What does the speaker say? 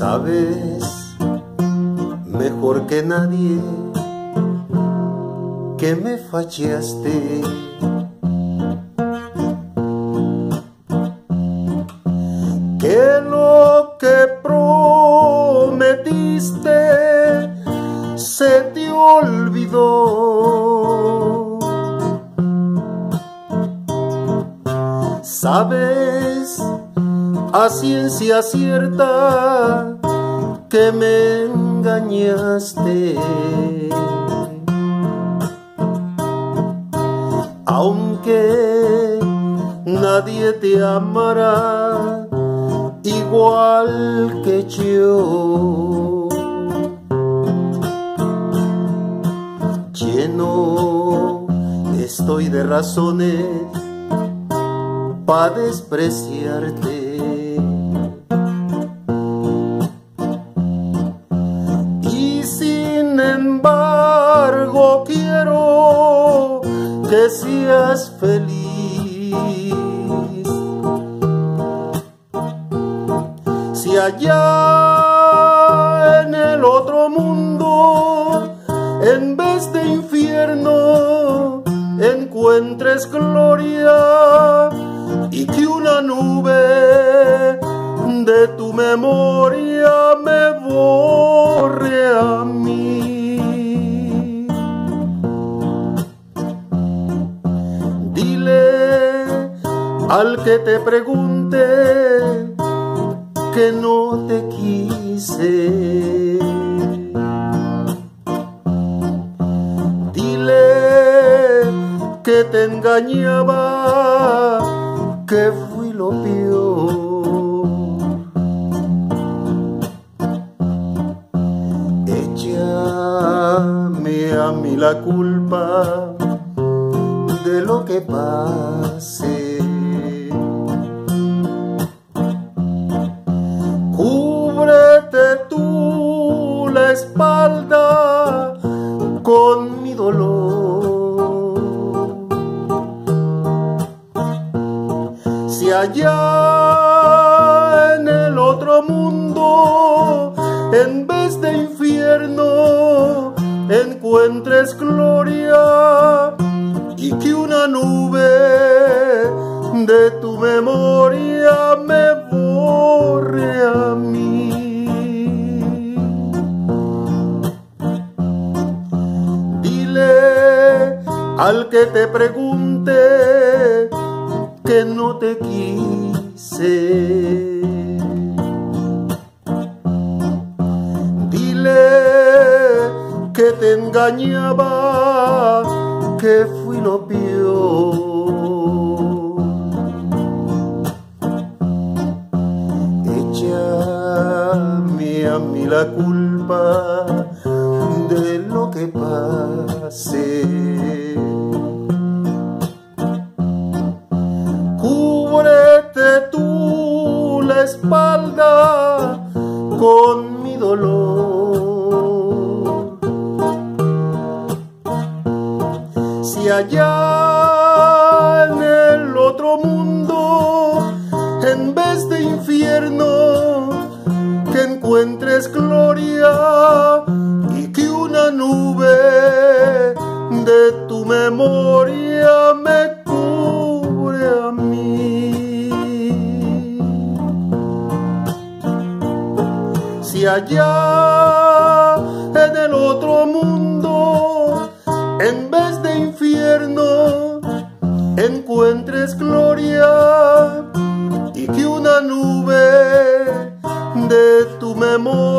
Sabes mejor que nadie que me fallaste. Que lo que prometiste se te olvidó. Sabes a ciencia cierta que me engañaste. Aunque nadie te amará igual que yo. Lleno estoy de razones para despreciarte. Que seas feliz. Si allá en el otro mundo, en vez de infierno, encuentres gloria y que una nube de tu memoria me borre a mí. Al que te pregunte que no te quise. Dile que te engañaba, que fui lo peor. Échame a mí la culpa de lo que pase. Allá en el otro mundo, en vez de infierno, encuentres gloria y que una nube de tu memoria me borre a mí. al que te pregunte que no te quise. Dile que te engañaba, que fui lo peor. Échame a mí la culpa de lo que pase. Allá en el otro mundo, en vez de infierno, que encuentres gloria y que una nube de tu memoria me cubre a mí. allá memória.